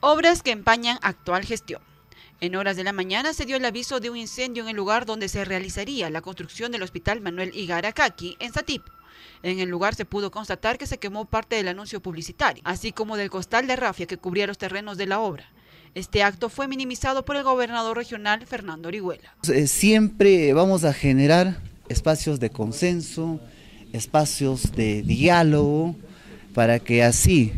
Obras que empañan actual gestión. En horas de la mañana se dio el aviso de un incendio en el lugar donde se realizaría la construcción del Hospital Manuel Igaracaki en Satipo. En el lugar se pudo constatar que se quemó parte del anuncio publicitario, así como del costal de rafia que cubría los terrenos de la obra. Este acto fue minimizado por el gobernador regional Fernando Orihuela. Eh, siempre vamos a generar espacios de consenso, espacios de diálogo, para que así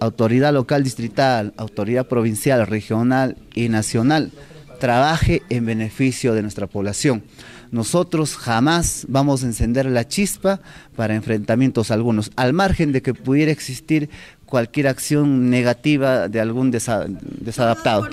autoridad local distrital, autoridad provincial, regional y nacional, trabaje en beneficio de nuestra población. Nosotros jamás vamos a encender la chispa para enfrentamientos algunos, al margen de que pudiera existir cualquier acción negativa de algún desadaptado.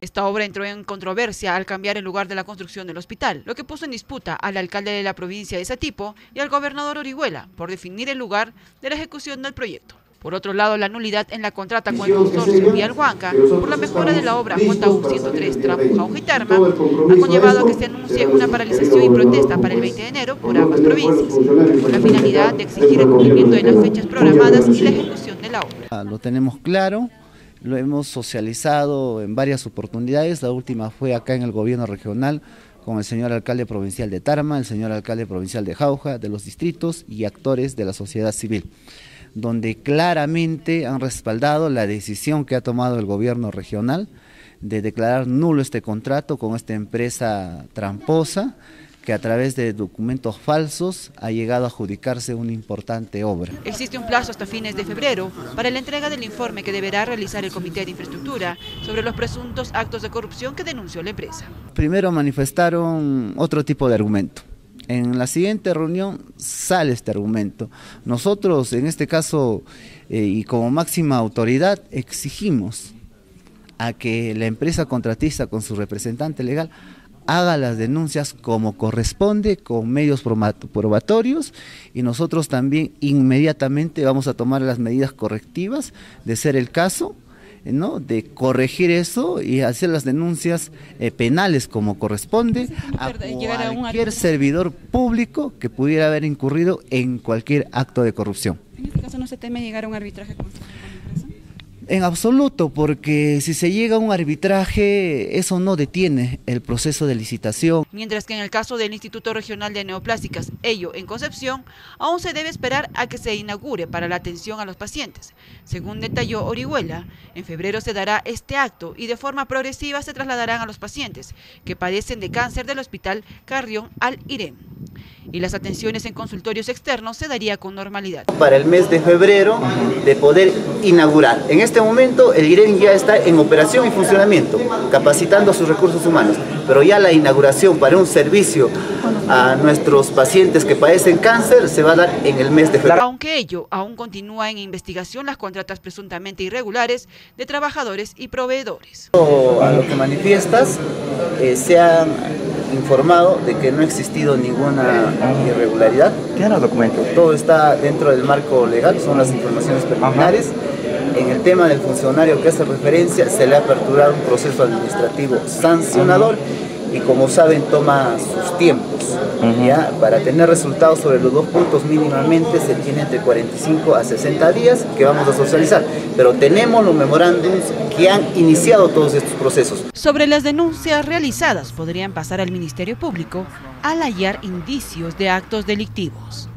Esta obra entró en controversia al cambiar el lugar de la construcción del hospital, lo que puso en disputa al alcalde de la provincia de Satipo y al gobernador Orihuela por definir el lugar de la ejecución del proyecto. Por otro lado, la nulidad en la contrata con el consorcio Huanca por la mejora de la obra JU 103 Tramo y Tarma ha conllevado a que se anuncie una paralización y protesta para el 20 de enero por ambas provincias, con la finalidad de exigir el cumplimiento de las fechas programadas y la ejecución de la obra. Ah, lo tenemos claro, lo hemos socializado en varias oportunidades, la última fue acá en el gobierno regional con el señor alcalde provincial de Tarma, el señor alcalde provincial de Jauja, de los distritos y actores de la sociedad civil donde claramente han respaldado la decisión que ha tomado el gobierno regional de declarar nulo este contrato con esta empresa tramposa que a través de documentos falsos ha llegado a adjudicarse una importante obra. Existe un plazo hasta fines de febrero para la entrega del informe que deberá realizar el Comité de Infraestructura sobre los presuntos actos de corrupción que denunció la empresa. Primero manifestaron otro tipo de argumento en la siguiente reunión sale este argumento. Nosotros, en este caso, eh, y como máxima autoridad, exigimos a que la empresa contratista con su representante legal haga las denuncias como corresponde, con medios probatorios, y nosotros también inmediatamente vamos a tomar las medidas correctivas de ser el caso ¿no? de corregir eso y hacer las denuncias eh, penales como corresponde a cualquier servidor público que pudiera haber incurrido en cualquier acto de corrupción. En este caso no se teme llegar a un arbitraje en absoluto, porque si se llega a un arbitraje, eso no detiene el proceso de licitación. Mientras que en el caso del Instituto Regional de Neoplásticas, ello en Concepción, aún se debe esperar a que se inaugure para la atención a los pacientes. Según detalló Orihuela, en febrero se dará este acto y de forma progresiva se trasladarán a los pacientes que padecen de cáncer del Hospital Carrión al IREM y las atenciones en consultorios externos se daría con normalidad. Para el mes de febrero de poder inaugurar. En este momento el IREN ya está en operación y funcionamiento, capacitando a sus recursos humanos, pero ya la inauguración para un servicio a nuestros pacientes que padecen cáncer se va a dar en el mes de febrero. Aunque ello aún continúa en investigación las contratas presuntamente irregulares de trabajadores y proveedores. A lo que manifiestas, eh, sean informado de que no ha existido ninguna irregularidad. los documentos? Todo está dentro del marco legal, son las informaciones preliminares. En el tema del funcionario que hace referencia, se le ha aperturado un proceso administrativo sancionador y como saben toma sus tiempos. ¿Ya? Para tener resultados sobre los dos puntos mínimamente se tiene entre 45 a 60 días que vamos a socializar, pero tenemos los memorándums que han iniciado todos estos procesos. Sobre las denuncias realizadas podrían pasar al Ministerio Público al hallar indicios de actos delictivos.